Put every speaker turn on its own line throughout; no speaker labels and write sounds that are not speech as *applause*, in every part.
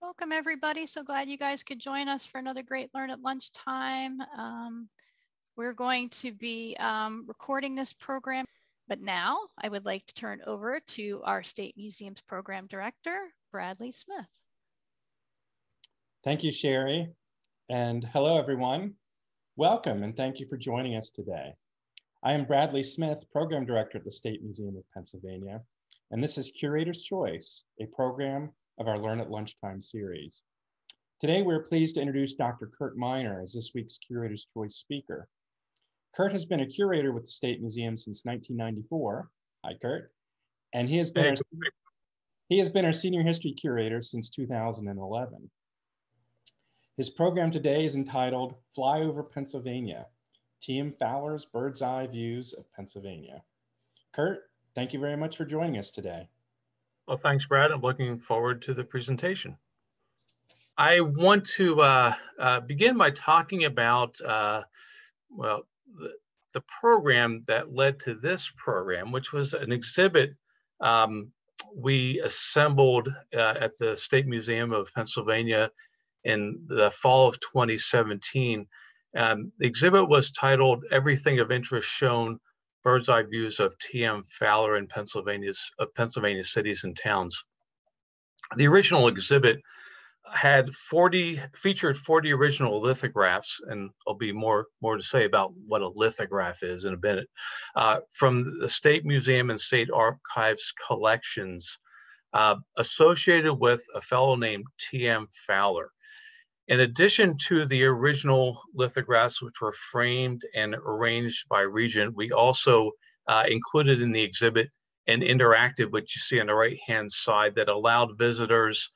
Welcome everybody. So glad you guys could join us for another great Learn at Lunchtime. Um, we're going to be um, recording this program, but now I would like to turn over to our State Museums Program Director, Bradley Smith.
Thank you, Sherry. And hello, everyone. Welcome and thank you for joining us today. I am Bradley Smith, Program Director at the State Museum of Pennsylvania, and this is Curator's Choice, a program of our Learn at Lunchtime series. Today, we're pleased to introduce Dr. Kurt Miner as this week's Curator's Choice speaker. Kurt has been a curator with the State Museum since 1994. Hi, Kurt. And he has been, hey. our, he has been our senior history curator since 2011. His program today is entitled Fly Over Pennsylvania, T.M. Fowler's Bird's Eye Views of Pennsylvania. Kurt, thank you very much for joining us today.
Well, thanks, Brad. I'm looking forward to the presentation. I want to uh, uh, begin by talking about, uh, well, the, the, program that led to this program, which was an exhibit um, we assembled uh, at the State Museum of Pennsylvania in the fall of 2017. Um, the exhibit was titled Everything of Interest Shown bird's eye views of T.M. Fowler in Pennsylvania's of Pennsylvania cities and towns. The original exhibit had 40 featured 40 original lithographs, and there'll be more more to say about what a lithograph is in a minute, uh, from the State Museum and State Archives collections uh, associated with a fellow named T.M. Fowler. In addition to the original lithographs, which were framed and arranged by Regent, we also uh, included in the exhibit an interactive, which you see on the right-hand side, that allowed visitors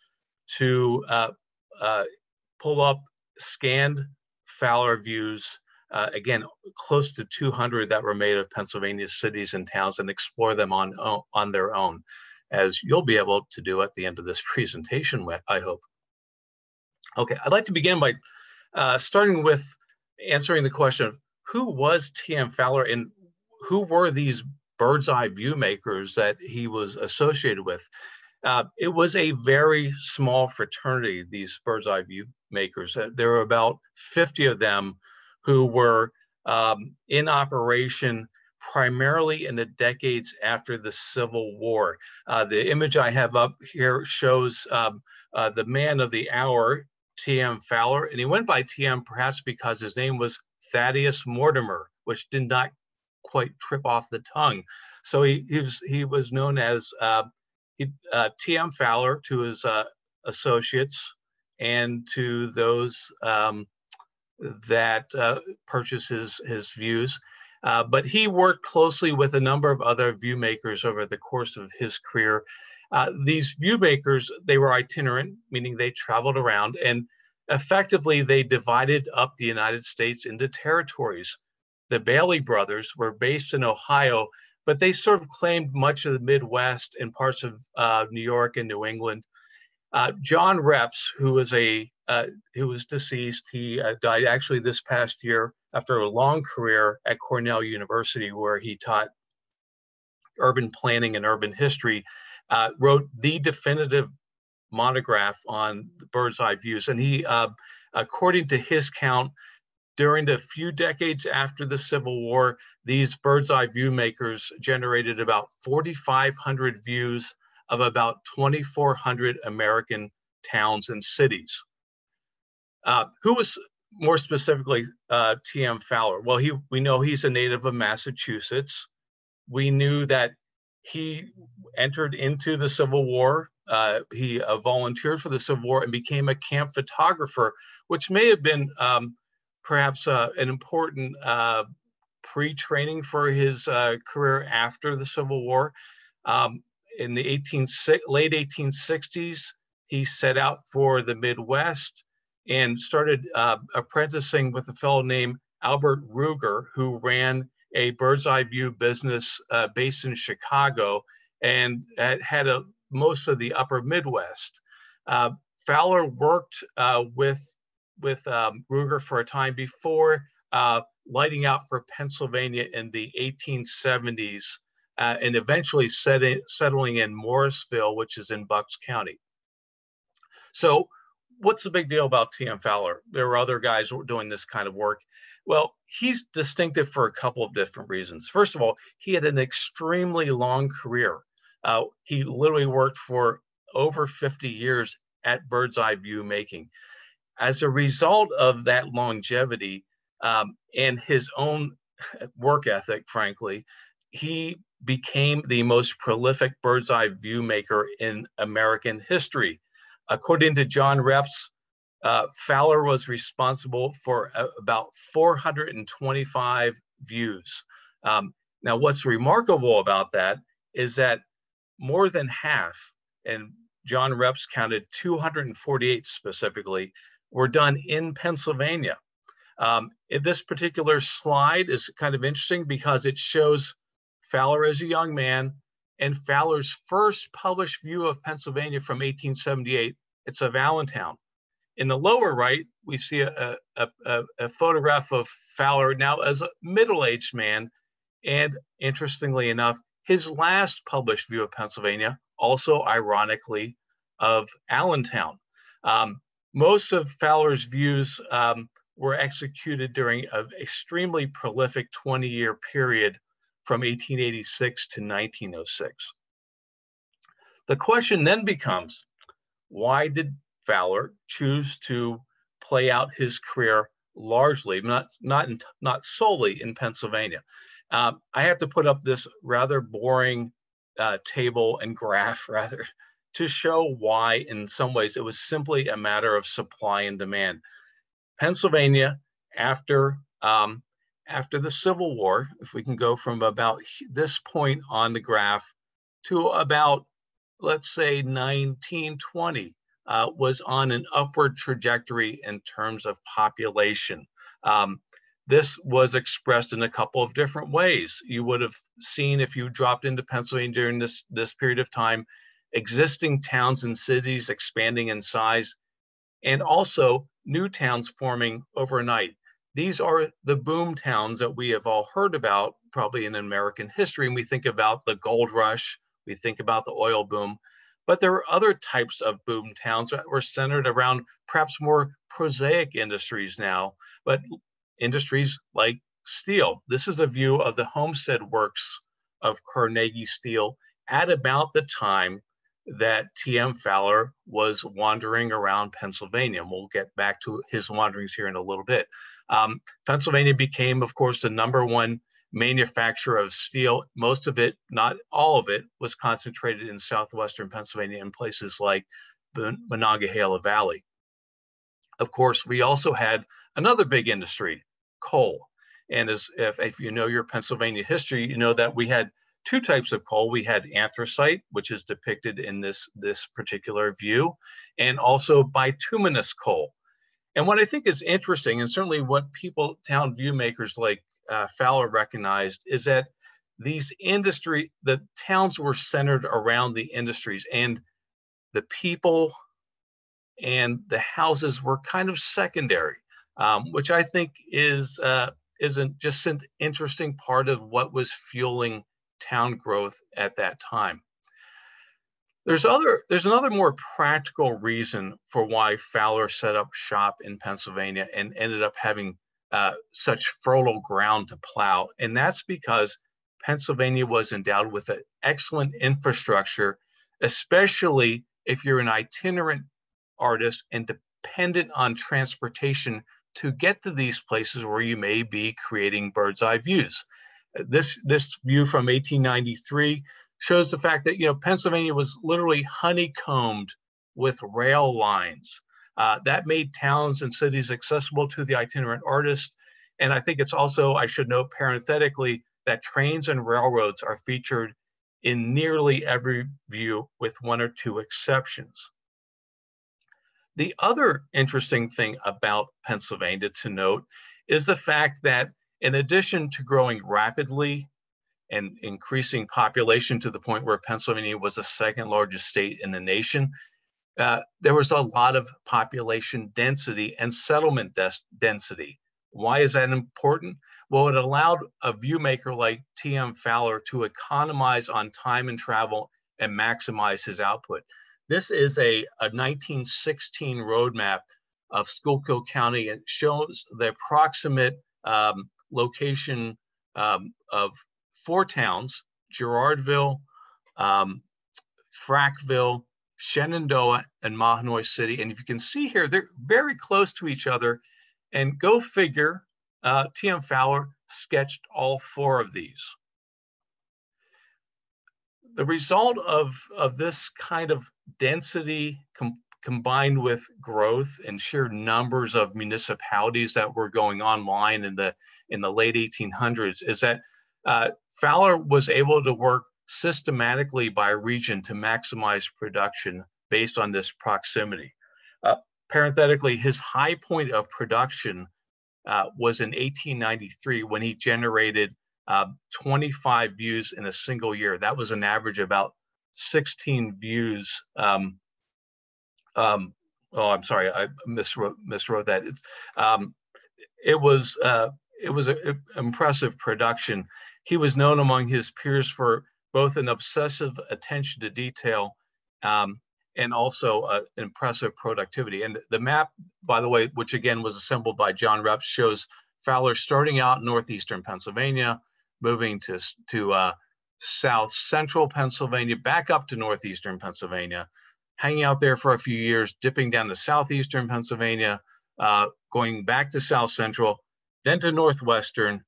to uh, uh, pull up scanned Fowler views, uh, again, close to 200 that were made of Pennsylvania cities and towns and explore them on, on their own, as you'll be able to do at the end of this *laughs* presentation, I hope. Okay, I'd like to begin by uh, starting with answering the question of who was T.M. Fowler and who were these bird's eye view makers that he was associated with? Uh, it was a very small fraternity, these bird's eye view makers. Uh, there were about 50 of them who were um, in operation primarily in the decades after the Civil War. Uh, the image I have up here shows um, uh, the man of the hour T.M. Fowler, and he went by T.M. perhaps because his name was Thaddeus Mortimer, which did not quite trip off the tongue. So he, he was he was known as uh, uh, T.M. Fowler to his uh, associates and to those um, that uh, purchased his, his views. Uh, but he worked closely with a number of other view makers over the course of his career, uh, these view makers, they were itinerant, meaning they traveled around and effectively they divided up the United States into territories. The Bailey brothers were based in Ohio, but they sort of claimed much of the Midwest and parts of uh, New York and New England. Uh, John Reps, who was a uh, who was deceased, he uh, died actually this past year after a long career at Cornell University, where he taught urban planning and urban history uh, wrote the definitive monograph on bird's eye views. And he, uh, according to his count, during the few decades after the Civil War, these bird's eye view makers generated about 4,500 views of about 2,400 American towns and cities. Uh, who was more specifically uh, T.M. Fowler? Well, he we know he's a native of Massachusetts. We knew that he entered into the Civil War. Uh, he uh, volunteered for the Civil War and became a camp photographer, which may have been um, perhaps uh, an important uh, pre-training for his uh, career after the Civil War. Um, in the 18, late 1860s, he set out for the Midwest and started uh, apprenticing with a fellow named Albert Ruger, who ran a bird's eye view business uh, based in Chicago and had a, most of the upper Midwest. Uh, Fowler worked uh, with, with um, Ruger for a time before uh, lighting out for Pennsylvania in the 1870s uh, and eventually setting, settling in Morrisville, which is in Bucks County. So what's the big deal about T.M. Fowler? There were other guys doing this kind of work. Well, he's distinctive for a couple of different reasons. First of all, he had an extremely long career. Uh, he literally worked for over 50 years at bird's eye view making. As a result of that longevity um, and his own work ethic, frankly, he became the most prolific bird's eye view maker in American history. According to John Reps, uh, Fowler was responsible for uh, about 425 views. Um, now, what's remarkable about that is that more than half, and John Reps counted 248 specifically, were done in Pennsylvania. Um, this particular slide is kind of interesting because it shows Fowler as a young man and Fowler's first published view of Pennsylvania from 1878. It's of Allentown. In the lower right, we see a, a, a, a photograph of Fowler now as a middle-aged man. And interestingly enough, his last published view of Pennsylvania, also ironically, of Allentown. Um, most of Fowler's views um, were executed during an extremely prolific 20 year period from 1886 to 1906. The question then becomes why did Fowler choose to play out his career largely, not, not, in, not solely in Pennsylvania? Uh, I have to put up this rather boring uh, table and graph, *laughs* rather, to show why, in some ways, it was simply a matter of supply and demand. Pennsylvania, after um, after the Civil War, if we can go from about this point on the graph to about, let's say, 1920, uh, was on an upward trajectory in terms of population. Um, this was expressed in a couple of different ways. You would have seen if you dropped into Pennsylvania during this, this period of time, existing towns and cities expanding in size, and also new towns forming overnight. These are the boom towns that we have all heard about probably in American history. And we think about the gold rush, we think about the oil boom, but there were other types of boom towns that were centered around perhaps more prosaic industries now, but industries like steel. This is a view of the Homestead Works of Carnegie Steel at about the time that T.M. Fowler was wandering around Pennsylvania. And we'll get back to his wanderings here in a little bit. Um, Pennsylvania became, of course, the number one manufacturer of steel. Most of it, not all of it, was concentrated in southwestern Pennsylvania in places like the Monongahela Valley. Of course, we also had another big industry, coal. And as if, if you know your Pennsylvania history, you know that we had two types of coal. We had anthracite, which is depicted in this, this particular view, and also bituminous coal. And what I think is interesting, and certainly what people, town view makers like uh, Fowler recognized, is that these industry, the towns were centered around the industries, and the people and the houses were kind of secondary, um, which I think is uh, isn't just an interesting part of what was fueling town growth at that time. There's other there's another more practical reason for why Fowler set up shop in Pennsylvania and ended up having uh, such fertile ground to plow, and that's because Pennsylvania was endowed with an excellent infrastructure, especially if you're an itinerant artist and dependent on transportation to get to these places where you may be creating bird's eye views. This this view from 1893 shows the fact that you know Pennsylvania was literally honeycombed with rail lines. Uh, that made towns and cities accessible to the itinerant artist. And I think it's also, I should note parenthetically, that trains and railroads are featured in nearly every view with one or two exceptions. The other interesting thing about Pennsylvania to note is the fact that in addition to growing rapidly and increasing population to the point where Pennsylvania was the second largest state in the nation, uh, there was a lot of population density and settlement density. Why is that important? Well, it allowed a viewmaker like T.M. Fowler to economize on time and travel and maximize his output. This is a, a 1916 roadmap of Schuylkill County. It shows the approximate um, location um, of four towns, Girardville, um, Frackville, Shenandoah, and Mahanoy City. And if you can see here, they're very close to each other. And go figure, uh, T.M. Fowler sketched all four of these. The result of, of this kind of density com combined with growth and sheer numbers of municipalities that were going online in the in the late 1800s is that uh, Fowler was able to work systematically by region to maximize production based on this proximity. Uh, parenthetically, his high point of production uh, was in 1893 when he generated uh, 25 views in a single year. That was an average of about 16 views. Um, um, oh, I'm sorry, I miswrote, miswrote that. It's, um, it was uh, it was an impressive production. He was known among his peers for both an obsessive attention to detail um, and also uh, impressive productivity. And the map, by the way, which again was assembled by John Reps, shows Fowler starting out in northeastern Pennsylvania, moving to, to uh, south central Pennsylvania, back up to northeastern Pennsylvania, hanging out there for a few years, dipping down to southeastern Pennsylvania, uh, going back to south central, then to northwestern,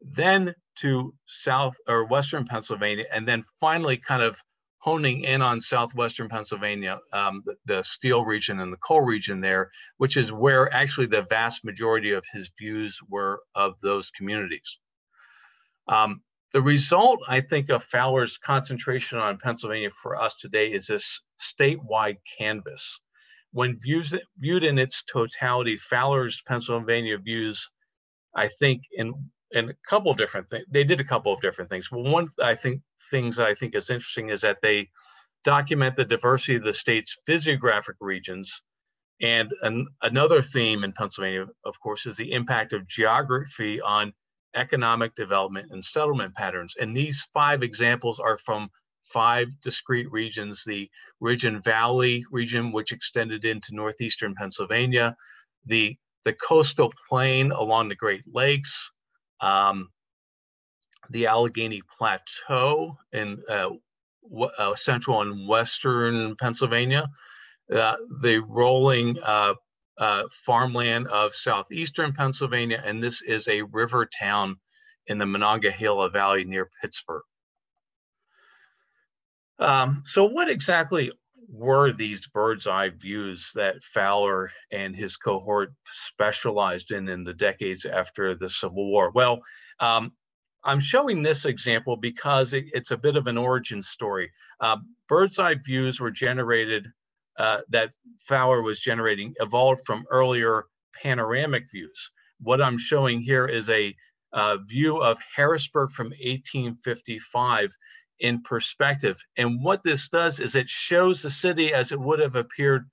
then to south or western Pennsylvania, and then finally kind of honing in on southwestern Pennsylvania, um, the, the, steel region and the coal region there, which is where actually the vast majority of his views were of those communities. Um, the result, I think, of Fowler's concentration on Pennsylvania for us today is this statewide canvas. When views, viewed in its totality, Fowler's Pennsylvania views, I think, in, in a couple of different things, they did a couple of different things. Well, one, I think, things I think is interesting is that they document the diversity of the state's physiographic regions. And an, another theme in Pennsylvania, of course, is the impact of geography on economic development and settlement patterns. And these five examples are from five discrete regions, the Ridge and Valley region, which extended into northeastern Pennsylvania, the, the coastal plain along the Great Lakes, um, the Allegheny Plateau in uh, uh, central and western Pennsylvania, uh, the rolling uh, uh, farmland of southeastern Pennsylvania, and this is a river town in the Monongahela Valley near Pittsburgh. Um, so what exactly were these bird's eye views that Fowler and his cohort specialized in in the decades after the Civil War? Well, um, I'm showing this example because it, it's a bit of an origin story. Uh, bird's eye views were generated, uh, that Fowler was generating evolved from earlier panoramic views. What I'm showing here is a uh, view of Harrisburg from 1855 in perspective. And what this does is it shows the city as it would have appeared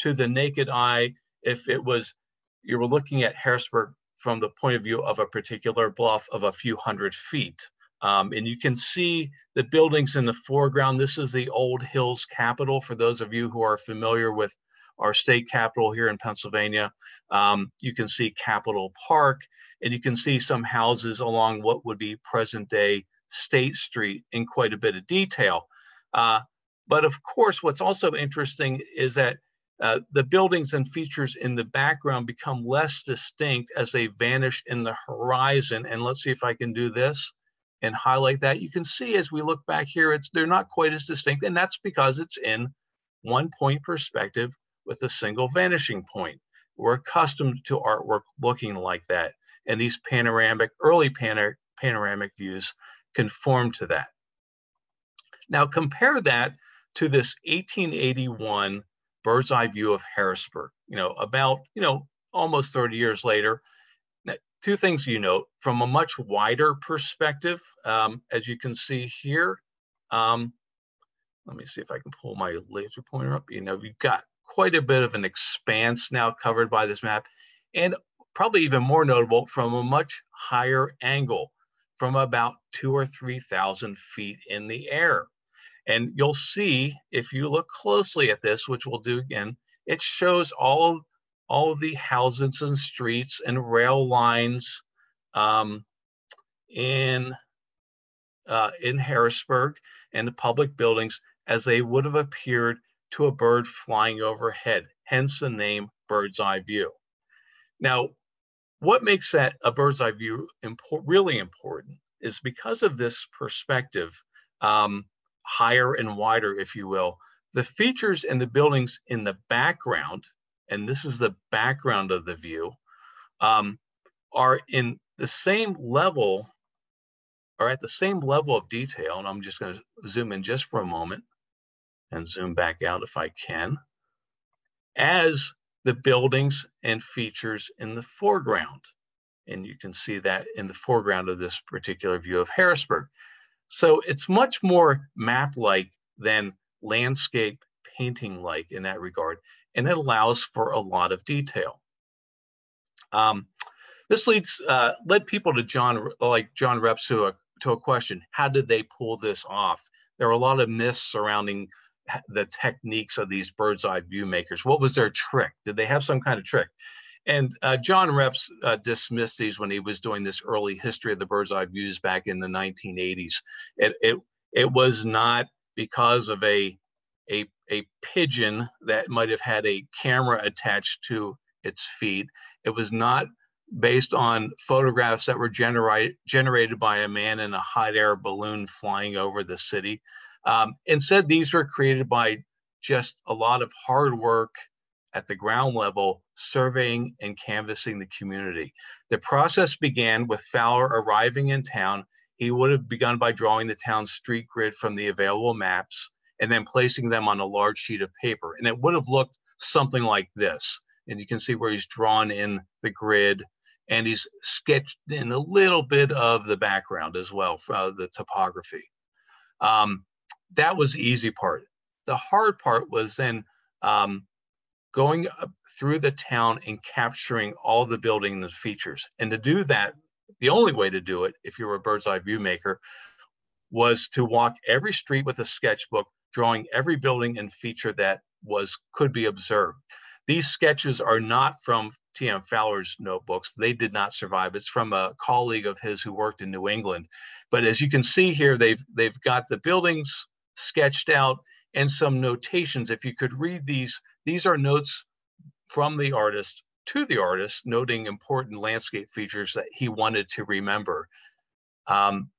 to the naked eye if it was, you were looking at Harrisburg from the point of view of a particular bluff of a few hundred feet. Um, and you can see the buildings in the foreground. This is the Old Hills Capitol for those of you who are familiar with our state capital here in Pennsylvania. Um, you can see Capitol Park, and you can see some houses along what would be present day State Street in quite a bit of detail. Uh, but of course, what's also interesting is that uh, the buildings and features in the background become less distinct as they vanish in the horizon. And let's see if I can do this and highlight that. You can see as we look back here, it's they're not quite as distinct, and that's because it's in one point perspective with a single vanishing point. We're accustomed to artwork looking like that, and these panoramic, early panor panoramic views conform to that. Now compare that to this 1881 bird's eye view of Harrisburg, you know, about, you know, almost 30 years later. Now, two things you note from a much wider perspective, um, as you can see here. Um, let me see if I can pull my laser pointer up. You know, you've got quite a bit of an expanse now covered by this map, and probably even more notable from a much higher angle, from about two or 3,000 feet in the air. And you'll see if you look closely at this, which we'll do again, it shows all, all of the houses and streets and rail lines um, in, uh, in Harrisburg and the public buildings as they would have appeared to a bird flying overhead, hence the name bird's eye view. Now, what makes that a bird's eye view impor really important is because of this perspective, um, higher and wider, if you will, the features and the buildings in the background, and this is the background of the view, um, are in the same level, are at the same level of detail. And I'm just going to zoom in just for a moment and zoom back out if I can, as the buildings and features in the foreground. And you can see that in the foreground of this particular view of Harrisburg. So it's much more map-like than landscape painting-like in that regard, and it allows for a lot of detail. Um, this leads uh, led people to John, like John Reps, to a, to a question: How did they pull this off? There are a lot of myths surrounding the techniques of these bird's eye view makers. What was their trick? Did they have some kind of trick? And uh, John Reps uh, dismissed these when he was doing this early history of the bird's eye views back in the 1980s. It, it, it was not because of a, a, a pigeon that might have had a camera attached to its feet. It was not based on photographs that were generate, generated by a man in a hot air balloon flying over the city. Um, instead, these were created by just a lot of hard work at the ground level, surveying and canvassing the community. The process began with Fowler arriving in town. He would have begun by drawing the town's street grid from the available maps and then placing them on a large sheet of paper. And it would have looked something like this. And you can see where he's drawn in the grid and he's sketched in a little bit of the background as well, uh, the topography. Um, that was the easy part. The hard part was then um, going through the town and capturing all the building and features. And to do that, the only way to do it, if you were a bird's eye view maker, was to walk every street with a sketchbook, drawing every building and feature that was could be observed. These sketches are not from T.M. Fowler's notebooks. They did not survive. It's from a colleague of his who worked in New England. But as you can see here, they've they've got the buildings sketched out and some notations. If you could read these, these are notes from the artist to the artist, noting important landscape features that he wanted to remember. Um,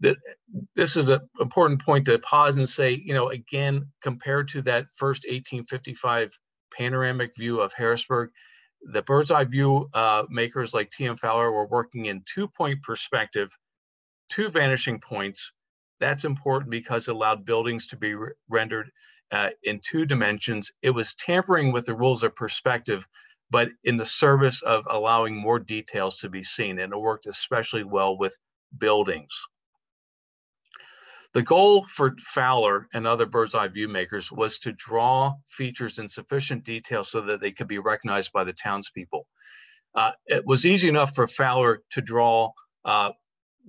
that this is an important point to pause and say, you know, again, compared to that first 1855 panoramic view of Harrisburg, the bird's eye view uh, makers like T.M. Fowler were working in two point perspective, two vanishing points, that's important because it allowed buildings to be re rendered uh, in two dimensions. It was tampering with the rules of perspective, but in the service of allowing more details to be seen, and it worked especially well with buildings. The goal for Fowler and other bird's eye view makers was to draw features in sufficient detail so that they could be recognized by the townspeople. Uh, it was easy enough for Fowler to draw uh,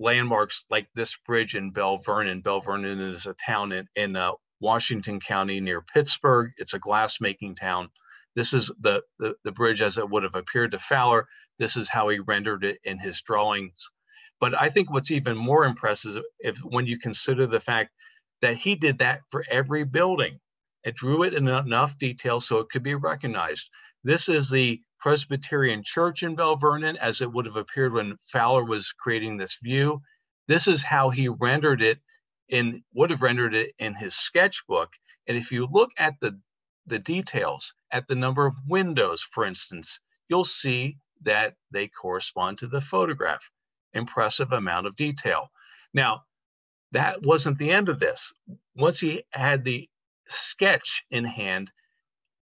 landmarks like this bridge in Belle Vernon. Belle Vernon is a town in, in uh, Washington County near Pittsburgh. It's a glass making town. This is the, the, the bridge as it would have appeared to Fowler. This is how he rendered it in his drawings. But I think what's even more impressive if when you consider the fact that he did that for every building. It drew it in enough detail so it could be recognized. This is the Presbyterian Church in Belle Vernon as it would have appeared when Fowler was creating this view. This is how he rendered it in would have rendered it in his sketchbook. And if you look at the the details, at the number of windows, for instance, you'll see that they correspond to the photograph. Impressive amount of detail. Now, that wasn't the end of this. Once he had the sketch in hand,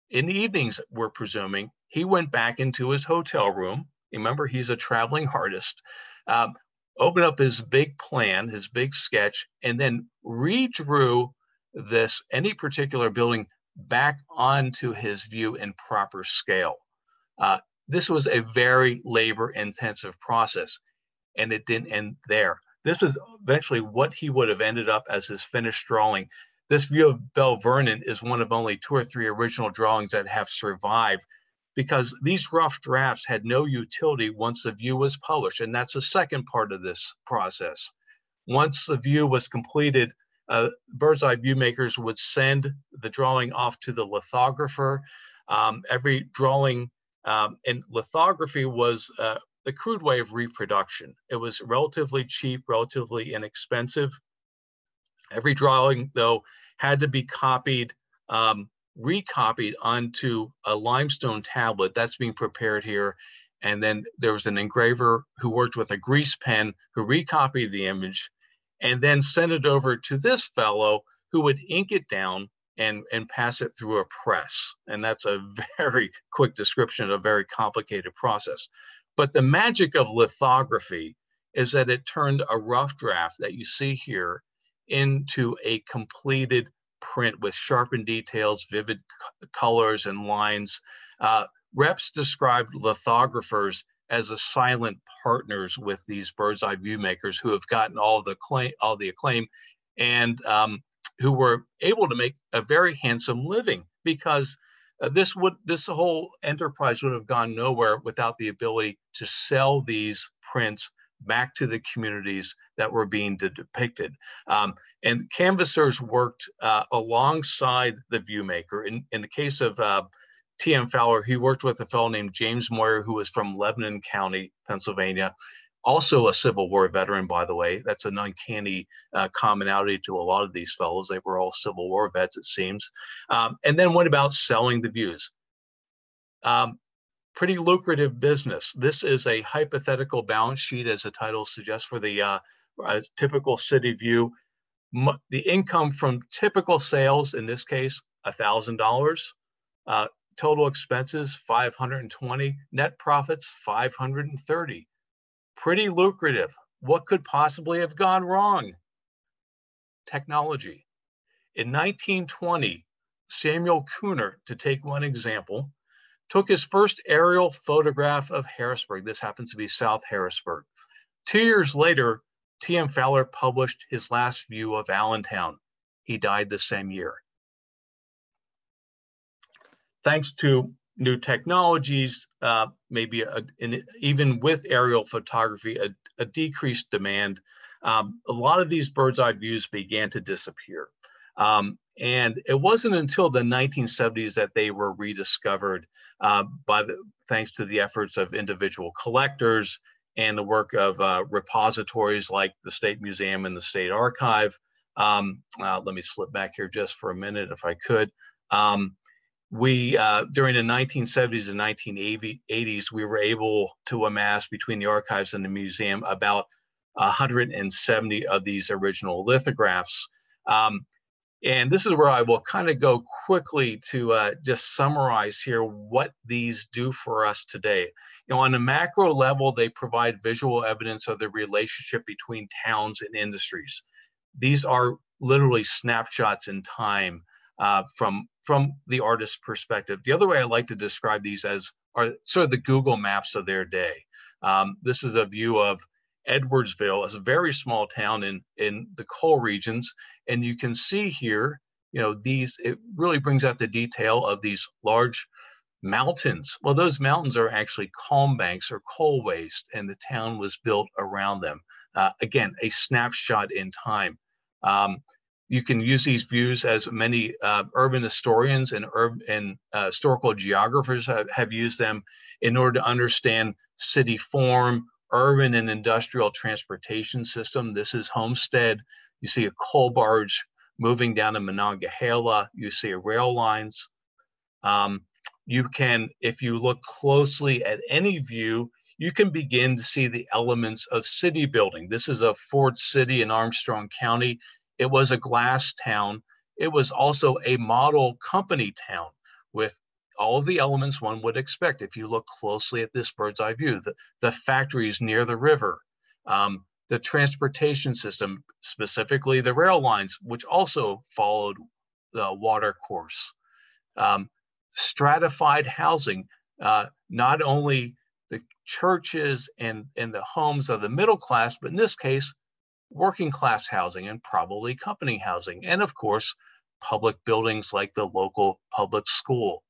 in the evenings, we're presuming, he went back into his hotel room. Remember, he's a traveling artist. Um, opened up his big plan, his big sketch, and then redrew this any particular building back onto his view in proper scale. Uh, this was a very labor intensive process, and it didn't end there. This is eventually what he would have ended up as his finished drawing. This view of Belle Vernon is one of only two or three original drawings that have survived because these rough drafts had no utility once the view was published. And that's the second part of this process. Once the view was completed, uh, bird's eye would send the drawing off to the lithographer. Um, every drawing um, and lithography was uh, crude way of reproduction. It was relatively cheap, relatively inexpensive. Every drawing, though, had to be copied, um, recopied onto a limestone tablet that's being prepared here. And then there was an engraver who worked with a grease pen who recopied the image and then sent it over to this fellow who would ink it down and, and pass it through a press. And that's a *laughs* very quick description of a very complicated process. But the magic of lithography is that it turned a rough draft that you see here into a completed print with sharpened details, vivid colors and lines. Uh, reps described lithographers as a silent partners with these bird's eye view makers who have gotten all the claim, all the acclaim, and um, who were able to make a very handsome living because uh, this would this whole enterprise would have gone nowhere without the ability to sell these prints back to the communities that were being de depicted. Um, and canvassers worked uh, alongside the viewmaker. In, in the case of uh, T.M. Fowler, he worked with a fellow named James Moyer, who was from Lebanon County, Pennsylvania, also a Civil War veteran, by the way. That's an uncanny uh, commonality to a lot of these fellows. They were all Civil War vets, it seems. Um, and then what about selling the views? Um, pretty lucrative business. This is a hypothetical balance sheet, as the title suggests, for the uh, typical city view. M the income from typical sales, in this case, $1,000. Uh, total expenses 520 net profits 530 pretty lucrative what could possibly have gone wrong technology in 1920 samuel kuhner to take one example took his first aerial photograph of harrisburg. This happens to be south harrisburg. Two years later tm fowler published his last view of allentown. He died the same year. Thanks to new technologies, uh, maybe a, even with aerial photography, a, a decreased demand, um, a lot of these bird's eye views began to disappear. Um, and it wasn't until the 1970s that they were rediscovered uh, by the, thanks to the efforts of individual collectors and the work of uh, repositories like the State Museum and the State Archive. Um, uh, let me slip back here just for a minute if I could. Um, we uh, during the 1970s and 1980s we were able to amass between the archives and the museum about 170 of these original lithographs um, and this is where i will kind of go quickly to uh, just summarize here what these do for us today you know on a macro level they provide visual evidence of the relationship between towns and industries these are literally snapshots in time uh, from from the artist's perspective. The other way I like to describe these as are sort of the Google Maps of their day. Um, this is a view of Edwardsville, as a very small town in in the coal regions, and you can see here, you know, these. It really brings out the detail of these large mountains. Well, those mountains are actually culm banks or coal waste, and the town was built around them. Uh, again, a snapshot in time. Um, you can use these views as many uh, urban historians and, urban, and uh, historical geographers have, have used them in order to understand city form, urban and industrial transportation system. This is Homestead. You see a coal barge moving down to Monongahela. You see rail lines. Um, you can, if you look closely at any view, you can begin to see the elements of city building. This is a Ford City in Armstrong County. It was a glass town. It was also a model company town with all of the elements one would expect if you look closely at this bird's eye view. The, the factories near the river, um, the transportation system, specifically the rail lines, which also followed the water course. Um, stratified housing, uh, not only the churches and, and the homes of the middle class, but in this case, working class housing and probably company housing. And of course, public buildings like the local public school.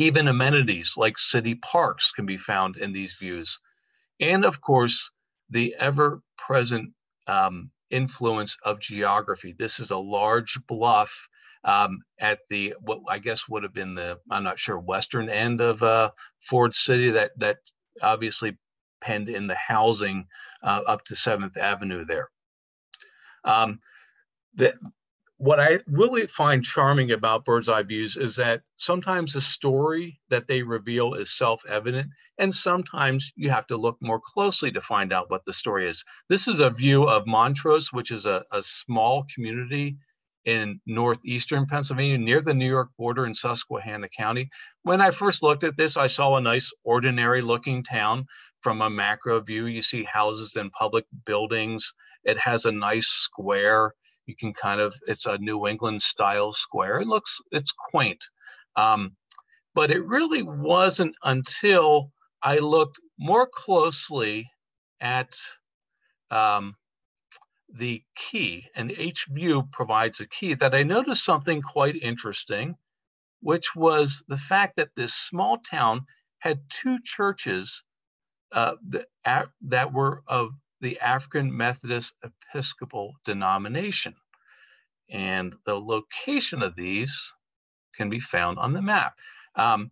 Even amenities like city parks can be found in these views. And of course, the ever present um, influence of geography. This is a large bluff um, at the what I guess would have been the I'm not sure western end of uh, Ford City that that obviously penned in the housing uh, up to Seventh Avenue there. Um, that what I really find charming about bird's eye views is that sometimes the story that they reveal is self-evident, and sometimes you have to look more closely to find out what the story is. This is a view of Montrose, which is a, a small community in northeastern Pennsylvania near the New York border in Susquehanna County. When I first looked at this, I saw a nice ordinary looking town from a macro view. You see houses and public buildings. It has a nice square you can kind of it's a New England style square. It looks it's quaint, um, but it really wasn't until I looked more closely at um, the key, and each view provides a key that I noticed something quite interesting, which was the fact that this small town had two churches uh, that, that were of the African Methodist Episcopal denomination. And the location of these can be found on the map. Um,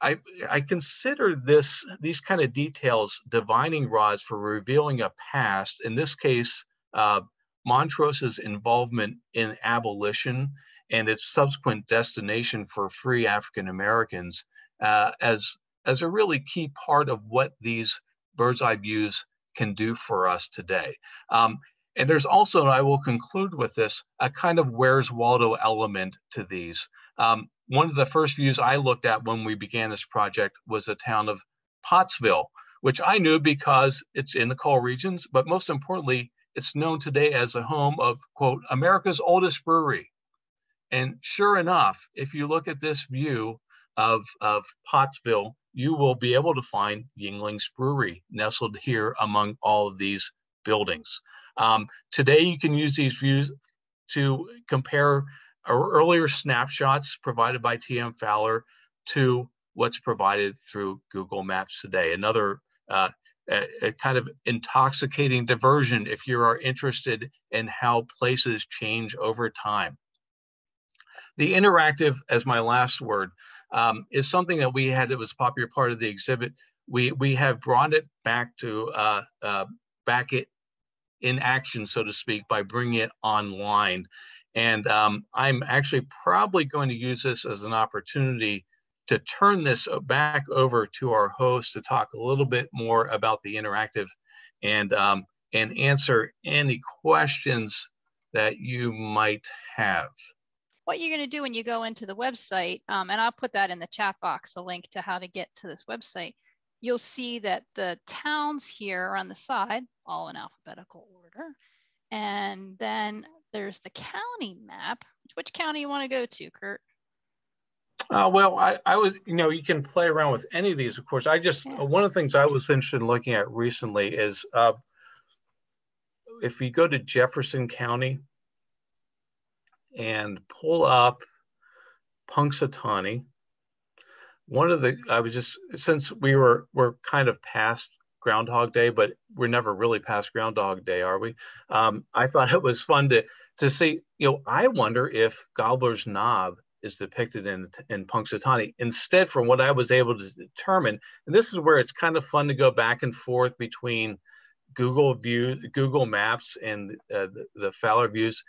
I, I consider this these kind of details divining rods for revealing a past. In this case, uh, Montrose's involvement in abolition and its subsequent destination for free African Americans uh, as as a really key part of what these bird's eye views can do for us today. Um, and there's also, and I will conclude with this, a kind of where's Waldo element to these. Um, one of the first views I looked at when we began this project was the town of Pottsville, which I knew because it's in the coal regions, but most importantly, it's known today as the home of, quote, America's oldest brewery. And sure enough, if you look at this view of, of Pottsville, you will be able to find Yuengling's Brewery nestled here among all of these buildings. Um, today, you can use these views to compare earlier snapshots provided by TM Fowler to what's provided through Google Maps today. Another uh, a, a kind of intoxicating diversion if you are interested in how places change over time. The interactive, as my last word, um, is something that we had that was a popular part of the exhibit. We we have brought it back to uh, uh, back it in action, so to speak, by bringing it online. And um, I'm actually probably going to use this as an opportunity to turn this back over to our host to talk a little bit more about the interactive and um, and answer any questions that you might have
what you're going to do when you go into the website, um, and I'll put that in the chat box, a link to how to get to this website, you'll see that the towns here are on the side, all in alphabetical order. And then there's the county map. Which county you want to go to, Kurt?
Uh, well, I, I was, you know, you can play around with any of these, of course. I just, yeah. one of the things I was interested in looking at recently is uh, if you go to Jefferson County, and pull up Punxsutawney. One of the I was just since we were we're kind of past Groundhog Day, but we're never really past Groundhog Day, are we? Um, I thought *laughs* it was fun to to see. You know, I wonder if Gobbler's Knob is depicted in in Punxsutawney instead, from what I was able to determine. And this is where it's kind of fun to go back and forth between Google view, Google Maps, and uh, the, the Fowler views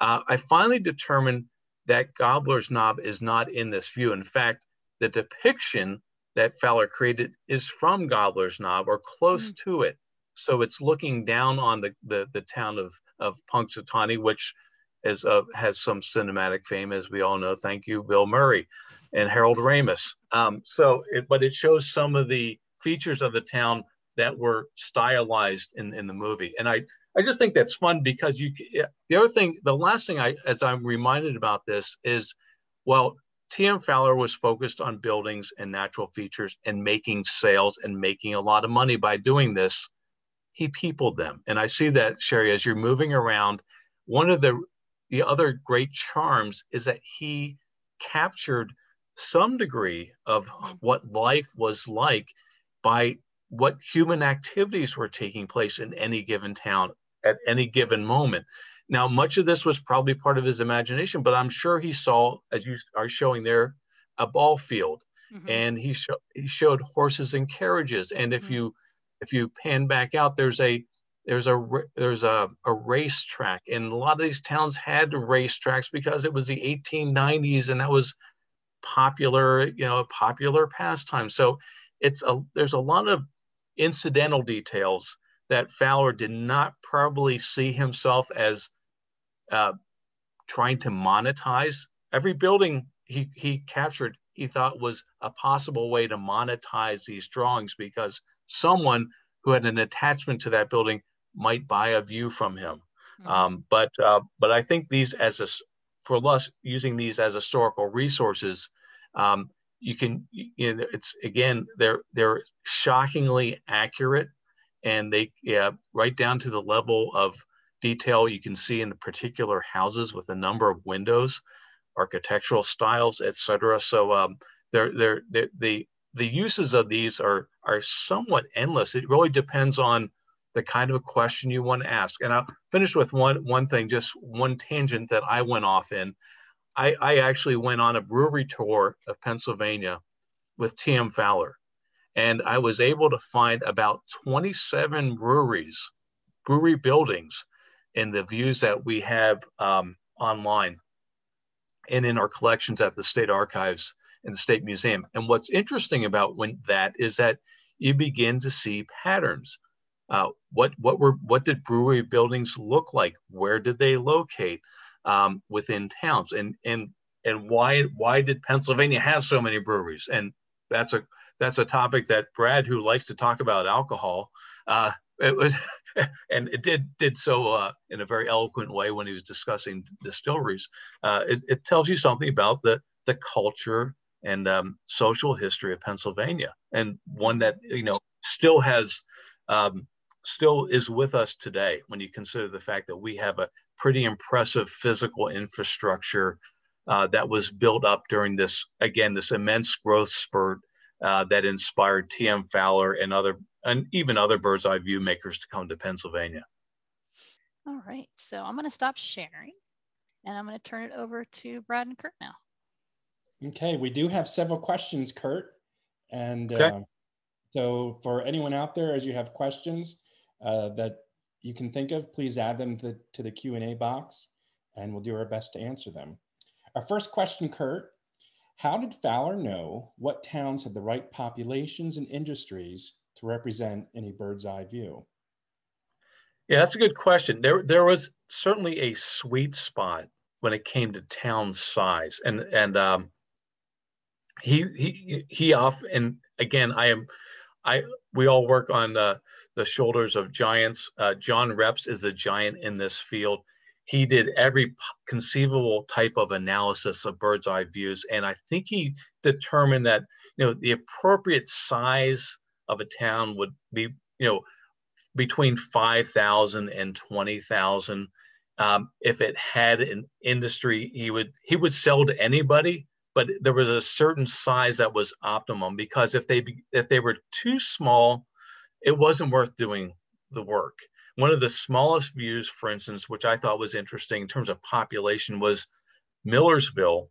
uh, I finally determined that Gobbler's Knob is not in this view. In fact, the depiction that Fowler created is from Gobbler's Knob or close mm. to it. So it's looking down on the, the, the town of, of Punxsutawney, which is uh, has some cinematic fame, as we all know. Thank you, Bill Murray and Harold Ramis. Um, so, it, but it shows some of the features of the town that were stylized in, in the movie. And I, I just think that's fun because you. The other thing, the last thing I, as I'm reminded about this is, well, TM Fowler was focused on buildings and natural features and making sales and making a lot of money by doing this. He peopled them, and I see that Sherry as you're moving around. One of the the other great charms is that he captured some degree of what life was like by what human activities were taking place in any given town at any given moment. Now, much of this was probably part of his imagination, but I'm sure he saw, as you are showing there, a ball field, mm-hmm. and he, sh- he showed horses and carriages. And if mm-hmm. you if you pan back out, there's a there's a there's a, a racetrack, and a lot of these towns had racetracks because it was the 1890s, and that was popular, you know, a popular pastime. So it's a there's a lot of incidental details that Fowler did not probably see himself as uh, trying to monetize. Every building he, he captured, he thought was a possible way to monetize these drawings because someone who had an attachment to that building might buy a view from him. Mm-hmm. Um, but uh, but I think these as a for us using these as historical resources, um, you can you know, it's again they're they're shockingly accurate and they yeah, right down to the level of detail you can see in the particular houses with the number of windows, architectural styles, etc. So um, they're, they're, they're, the the uses of these are are somewhat endless. It really depends on the kind of question you want to ask. And I'll finish with one one thing, just one tangent that I went off in. I, I actually went on a brewery tour of Pennsylvania with T.M. Fowler and I was able to find about 27 breweries, brewery buildings in the views that we have um, online and in our collections at the State Archives and the State Museum. And what's interesting about when that is that you begin to see patterns. Uh, what what were what did brewery buildings look like? Where did they locate um, within towns? And and and why why did Pennsylvania have so many breweries? And that's a that's a topic that Brad, who likes to talk about alcohol, uh, it was, *laughs* and it did did so uh, in a very eloquent way when he was discussing distilleries. Uh, it, it, tells you something about the the culture and um, social history of Pennsylvania, and one that you know still has um, still is with us today. When you consider the fact that we have a pretty impressive physical infrastructure uh, that was built up during this again this immense growth spurt uh, that inspired T.M. Fowler and other and even other bird's eye view makers to come to Pennsylvania.
All right, so I'm going to stop sharing and I'm going to turn it over to Brad and Kurt now.
Okay, we do have several questions, Kurt. And okay. uh, so for anyone out there, as you have questions uh, that you can think of, please add them to, to the Q&A box and we'll do our best to answer them. Our first question, Kurt, how did Fowler know what towns had the right populations and industries to represent any bird's eye view?
Yeah, that's a good question. There, there was certainly a sweet spot when it came to town size, and and um, he he he off and again, I am, I we all work on the the shoulders of giants. Uh, John Reps is a giant in this field he did every conceivable type of analysis of bird's eye views and i think he determined that you know the appropriate size of a town would be you know between 5000 and 20000 um, if it had an industry he would he would sell to anybody but there was a certain size that was optimum because if they if they were too small it wasn't worth doing the work one of the smallest views, for instance, which I thought was interesting in terms of population, was Millersville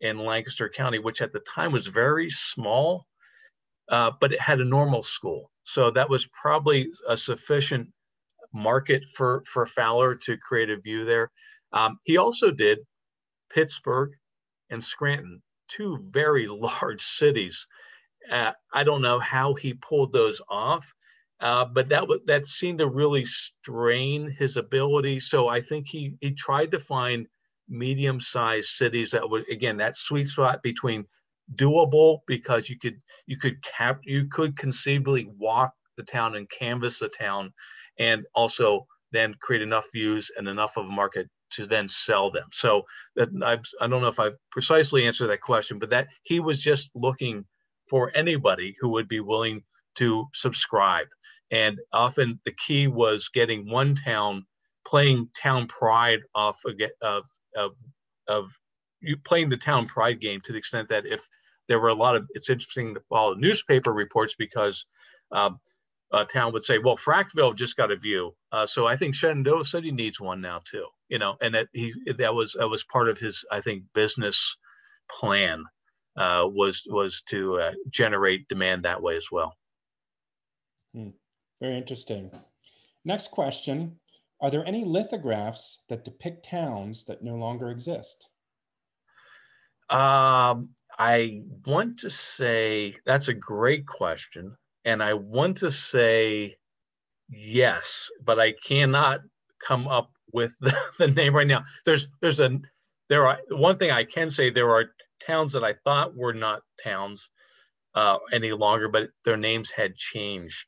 in Lancaster County, which at the time was very small, uh, but it had a normal school. So that was probably a sufficient market for, for Fowler to create a view there. Um, he also did Pittsburgh and Scranton, two very *laughs* large cities. Uh, I don't know how he pulled those off. Uh, but that that seemed to really strain his ability. So I think he he tried to find medium-sized cities that would again that sweet spot between doable because you could you could cap you could conceivably walk the town and canvas the town, and also then create enough views and enough of a market to then sell them. So that I, I don't know if I precisely answered that question, but that he was just looking for anybody who would be willing to subscribe and often the key was getting one town playing town pride off of of of you playing the town pride game to the extent that if there were a lot of it's interesting to follow newspaper reports because um, a town would say, well, Frackville just got a view. Uh, so I think Shenandoah City needs one now too, you know, and that he, that was, that was part of his, I think, business plan uh, was, was to uh, generate demand that way as well.
Hmm. Very interesting. Next question. Are there any lithographs that depict towns that no longer exist?
Um, I want to say that's a great question. And I want to say yes, but I cannot come up with the, *laughs* the name right now. There's there's a there are one thing I can say there are towns that I thought were not towns uh, any longer, but their names had changed.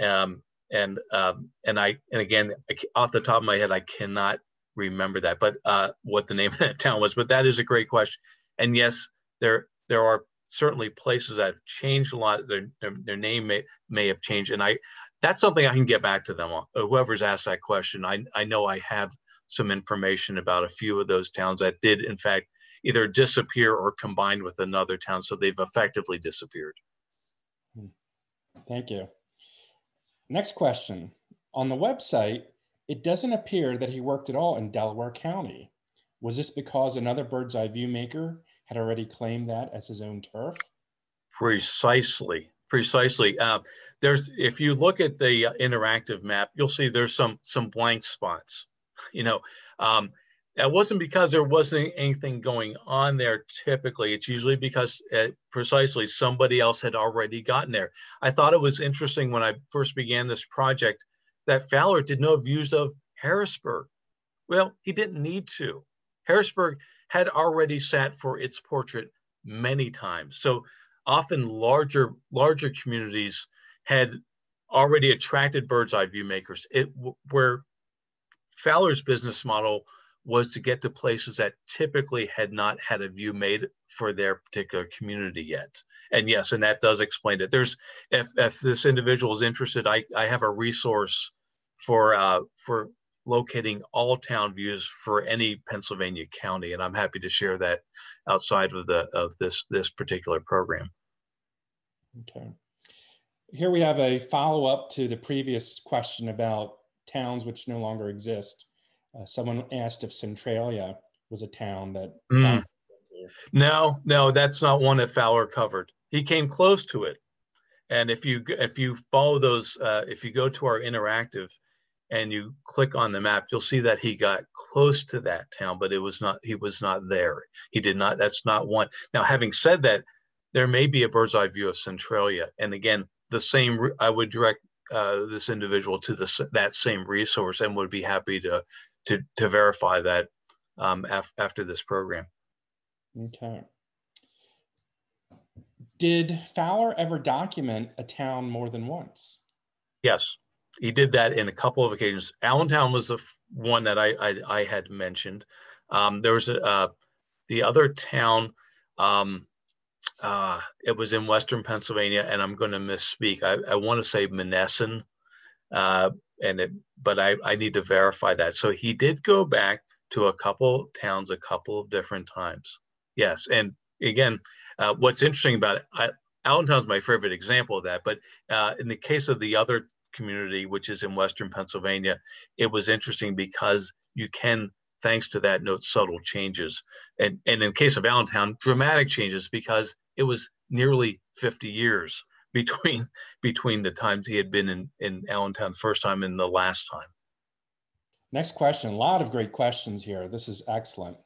Um, and um, and I and again off the top of my head I cannot remember that, but uh, what the name of that *laughs* town was. But that is a great question. And yes, there there are certainly places that have changed a lot. Their, their, their name may, may have changed. And I, that's something I can get back to them on. Uh, whoever's asked that question, I, I know I have some information about a few of those towns that did, in fact, either disappear or combined with another town. So they've effectively disappeared.
Hmm. Thank you. Next question. On the website, it doesn't appear that he worked at all in Delaware County. Was this because another bird's eye view maker had already claimed that as his own turf?
Precisely, precisely. Uh, there's if you look at the interactive map, you'll see there's some some blank spots. You know, um, that wasn't because there wasn't anything going on there. Typically, it's usually because uh, precisely somebody else had already gotten there. I thought it was interesting when I first began this project that Fowler did no views of Harrisburg. Well, he didn't need to. Harrisburg had already sat for its portrait many times. So often larger larger communities had already attracted bird's eye view makers. It where Fowler's business model was to get to places that typically had not had a view made for their particular community yet. And yes, and that does explain it. There's if if this individual is interested, I I have a resource for uh for locating all town views for any Pennsylvania county, and I'm happy to share that outside of the of this this particular program.
Okay. Here we have a follow up to the previous question about towns which no longer exist. Uh, someone asked if Centralia was a town that. Mm.
No, no, that's not one that Fowler covered. He came close to it, and if you if you follow those, uh, if you go to our interactive, and you click on the map, you'll see that he got close to that town, but it was not, he was not there. He did not, that's not one. Now, having said that, there may be a bird's eye view of Centralia. And again, the same, I would direct uh, this individual to the, that same resource and would be happy to, to, to verify that um, af after this program.
Okay. Did Fowler ever document a town more than once?
Yes he did that in a couple of occasions. Allentown was the one that I I, I had mentioned. Um, there was a, uh, the other town. Um, uh, it was in Western Pennsylvania, and I'm going to misspeak. I, I want to say Monessen, uh, and it, but I, I need to verify that. So he did go back to a couple towns a couple of different times. Yes, and again, uh, what's interesting about it, I, Allentown's my favorite example of that. But uh, in the case of the other community, which is in Western Pennsylvania, it was interesting because you can, thanks to that, note subtle changes. And, and in case of Allentown, dramatic changes because it was nearly 50 years between *laughs* between the times he had been in, in Allentown first time and the last time.
Next question, a lot of great questions here. This is excellent.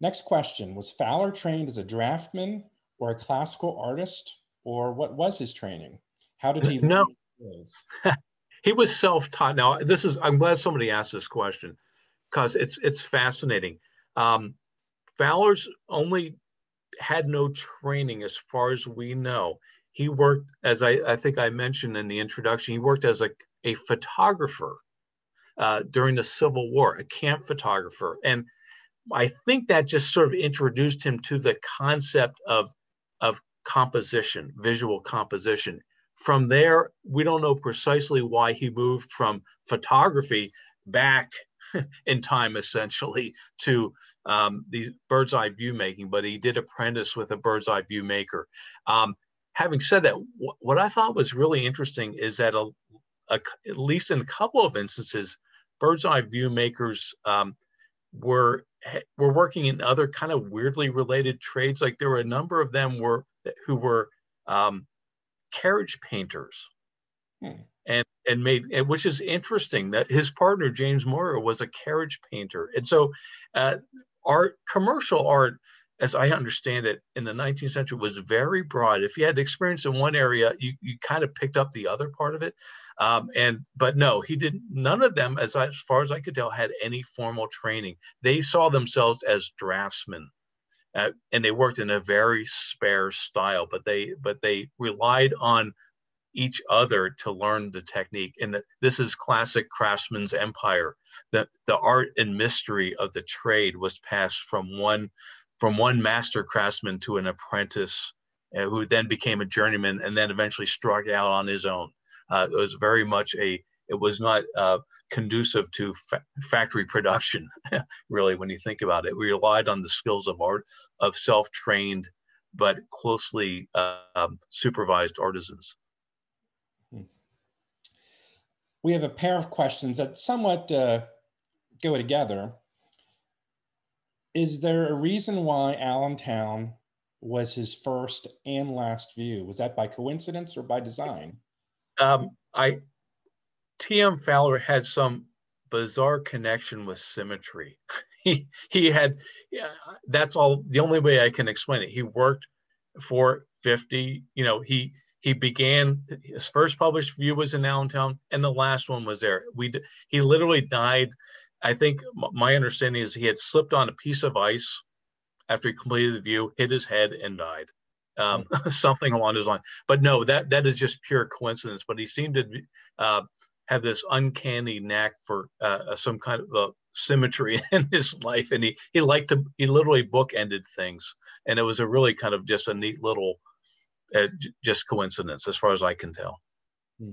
Next question, was Fowler trained as a draftman or a classical artist or what was his training? How did he *laughs*
no. *laughs* he was self-taught. Now, this is I'm glad somebody asked this question because it's it's fascinating. Um, Fowler's only had no training as far as we know. He worked, as I, I think I mentioned in the introduction, he worked as a, a photographer uh, during the Civil War, a camp photographer. And I think that just sort of introduced him to the concept of, of composition, visual composition. From there, we don't know precisely why he moved from photography back *laughs* in time essentially to um, the bird's eye view making, but he did apprentice with a bird's eye view maker. Um, having said that, what I thought was really interesting is that a, a, at least in a couple of instances, bird's eye view makers um, were were working in other kind of weirdly related trades. Like there were a number of them were who were um, carriage painters. Hmm. And, and made which is interesting that his partner James Moyer was a carriage painter, and so uh, art, commercial art, as I understand it, in the 19th century was very broad. If you had experience in one area, you, you kind of picked up the other part of it. Um, and but no, he didn't. none of them, as, I, as far as I could tell, had any formal training. They saw themselves as draftsmen. Uh, and they worked in a very spare style, but they but they relied on each other to learn the technique. And the, this is classic craftsman's empire. The, the art and mystery of the trade was passed from one from one master craftsman to an apprentice uh, who then became a journeyman and then eventually struck out on his own. Uh, it was very much a, it was not uh, conducive to fa factory production, *laughs* really, when you think about it. We relied on the skills of art, of self-trained, but closely um, supervised artisans.
We have a pair of questions that somewhat uh, go together is there a reason why Allentown was his first and last view? Was that by coincidence or by design?
Um, I T.M. Fowler had some bizarre connection with symmetry. *laughs* he he had yeah, that's all the only way I can explain it. He worked for 50, you know, he he began his first published view was in Allentown and the last one was there. We he literally died I think my understanding is he had slipped on a piece of ice after he completed the view, hit his head, and died. Um, hmm. *laughs* something along those lines. But no, that that is just pure coincidence. But he seemed to uh, have this uncanny knack for uh, some kind of uh, symmetry *laughs* in his life, and he he liked to he literally bookended things, and it was a really kind of just a neat little uh, just coincidence as far as I can tell. Hmm.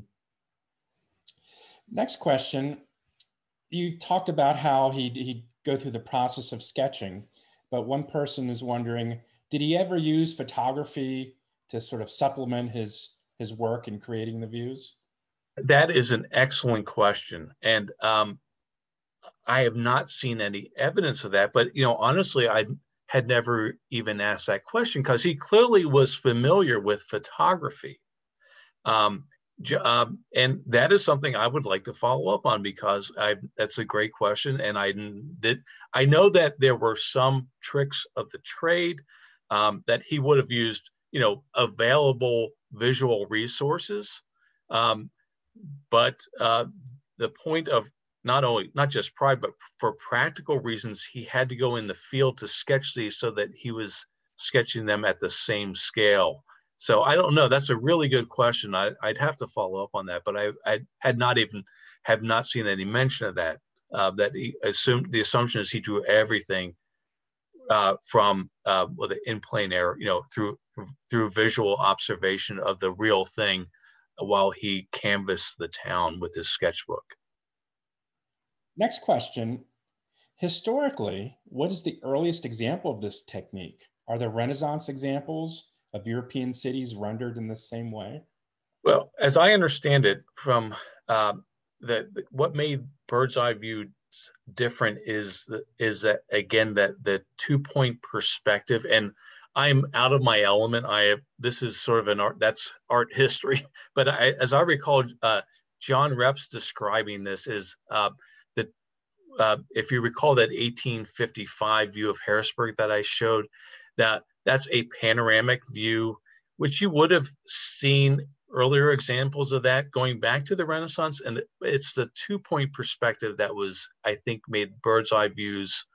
Next question you talked about how he'd, he'd go through the process of sketching, but one person is wondering, did he ever use photography to sort of supplement his his work in creating the views?
That is an excellent question, and um, I have not seen any evidence of that. But you know, honestly, I had never even asked that question because he clearly was familiar with photography. Um, um, and that is something I would like to follow up on because I that's a great question. And I did I know that there were some tricks of the trade um, that he would have used, you know, available visual resources. Um, but uh, the point of not only not just pride, but for practical reasons, he had to go in the field to sketch these so that he was sketching them at the same scale so I don't know. That's a really good question. I, would have to follow up on that, but I, I, had not even have not seen any mention of that. Uh, that he assumed the assumption is he drew everything uh, from uh, well, in plein air, you know, through through visual observation of the real thing, while he canvassed the town with his sketchbook.
Next question. Historically, what is the earliest example of this technique? Are there Renaissance examples? Of European cities rendered in the same way?
Well, as I understand it, from uh, the, what made bird's eye view different is the, is that again that the two point perspective and I'm out of my element. I this is sort of an art that's art history, *laughs* but I, as I recall, uh, John Reps describing this is uh, that uh, if you recall that 1855 view of Harrisburg that I showed, that that's a panoramic view, which you would have seen earlier examples of that going back to the Renaissance. And it's the two point perspective that was, I think, made bird's eye views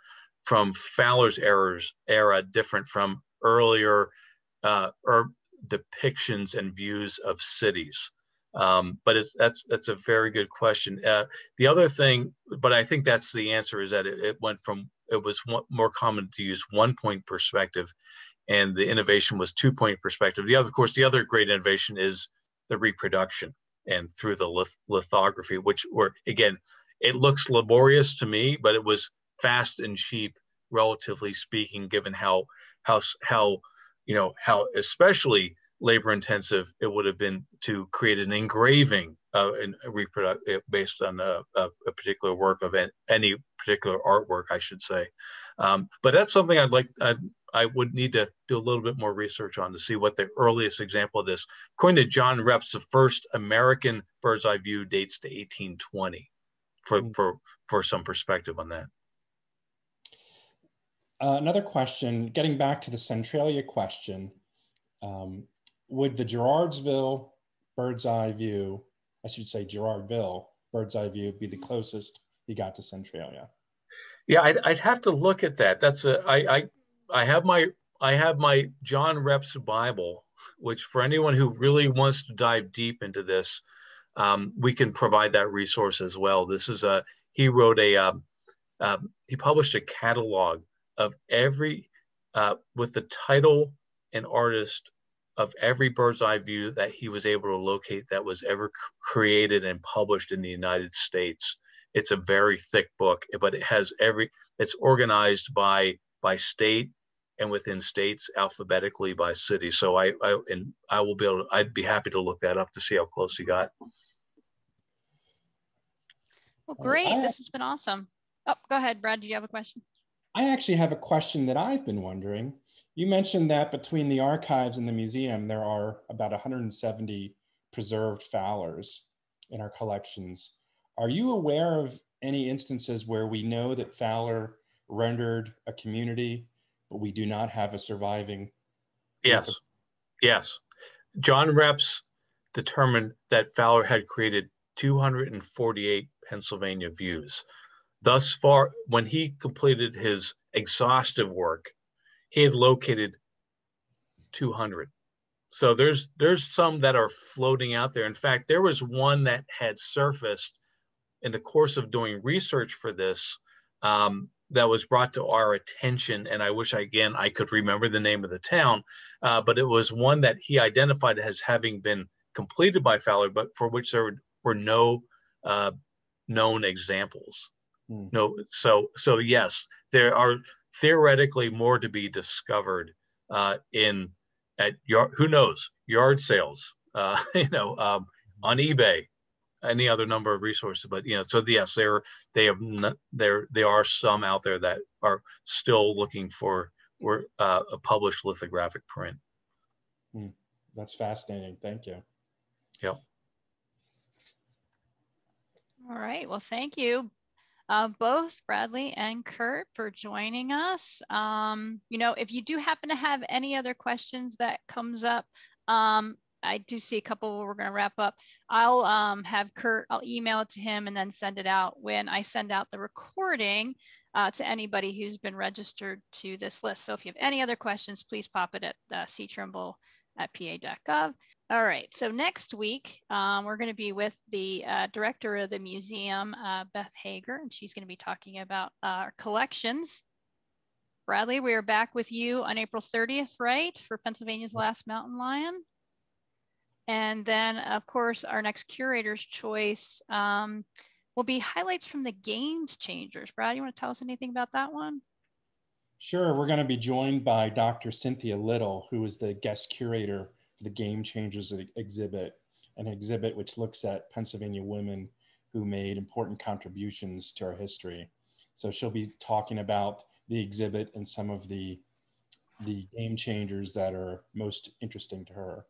from Fowler's errors era different from earlier uh, or depictions and views of cities. Um, but it's, that's that's a very good question. Uh, the other thing, but I think that's the answer, is that it, it went from it was one, more common to use one point perspective and the innovation was two point perspective. The other, of course, the other great innovation is the reproduction and through the lith- lithography, which were again it looks laborious to me, but it was fast and cheap, relatively speaking, given how how how you know how especially labor intensive it would have been to create an engraving uh, and reproduct based on a, a, a, particular work of any particular artwork, I should say. Um, but that's something I'd like. I'd, I would need to do a little bit more research on to see what the earliest example of this. According to John Reps, the first American bird's eye view dates to 1820. For mm. for for some perspective on that.
Uh, another question, getting back to the Centralia question, um, would the Girardsville bird's eye view, I should say Girardville bird's eye view, be the closest you got to Centralia?
Yeah, I'd, I'd have to look at that. That's a I I I have my I have my John Reps Bible, which for anyone who really wants to dive deep into this, um, we can provide that resource as well. This is a he wrote a um, he published a catalog of every uh, with the title and artist of every bird's eye view that he was able to locate that was ever created and published in the United States. It's a very thick book, but it has every. It's organized by by state and within states alphabetically by city. So I, I and I will be able. To, I'd be happy to look that up to see how close he got.
Well, great. I, this has been awesome. Oh, go ahead, Brad. Do you have a question?
I actually have a question that I've been wondering. You mentioned that between the archives and the museum, there are about 170 preserved Fowlers in our collections. Are you aware of any instances where we know that Fowler rendered a community, but we do not have a surviving?
Yes, yes. John Reps determined that Fowler had created 248 Pennsylvania views. Thus far, when he completed his exhaustive work, he had located 200. So there's there's some that are floating out there. In fact, there was one that had surfaced in the course of doing research for this um, that was brought to our attention. And I wish again I could remember the name of the town, uh, but it was one that he identified as having been completed by Fowler, but for which there were no uh, known examples. Mm. No, so so yes, there are theoretically more to be discovered uh, in at yard. Who knows yard sales? Uh, *laughs* you know, um, on eBay, any other number of resources. But you know, so yes, there they have not, there there are some out there that are still looking for or uh, a published lithographic print.
Mm. That's fascinating. Thank you.
Yep.
All right. Well, thank you uh, both Bradley and Kurt for joining us. Um, you know, if you do happen to have any other questions that comes up, um, I do see a couple we're going to wrap up. I'll um, have Kurt, I'll email it to him and then send it out when I send out the recording uh, to anybody who's been registered to this list. So if you have any other questions, please pop it at uh, ctrimble at pa.gov. All right, so next week, um, we're going to be with the uh, director of the museum, uh, Beth Hager, and she's going to be talking about our collections. Bradley, we are back with you on April 30th, right, for Pennsylvania's Last Mountain Lion. And then, of course, our next curator's choice um, will be highlights from the Games Changers. Brad, you want to tell us anything about that one?
Sure, we're going to be joined by Dr. Cynthia Little, who is the guest curator for the Game Changers exhibit, an exhibit which looks at Pennsylvania women who made important contributions to our history. So she'll be talking about the exhibit and some of the the game changers that are most interesting to her.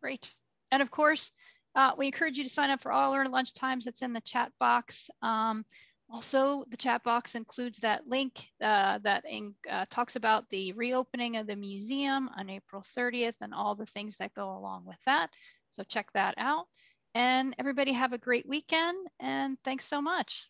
Great. And of course, uh, we encourage you to sign up for all at Lunch Times that's in the chat box. Um, also, the chat box includes that link uh, that in, uh, talks about the reopening of the museum on April 30th and all the things that go along with that. So check that out. And everybody have a great weekend and thanks so much.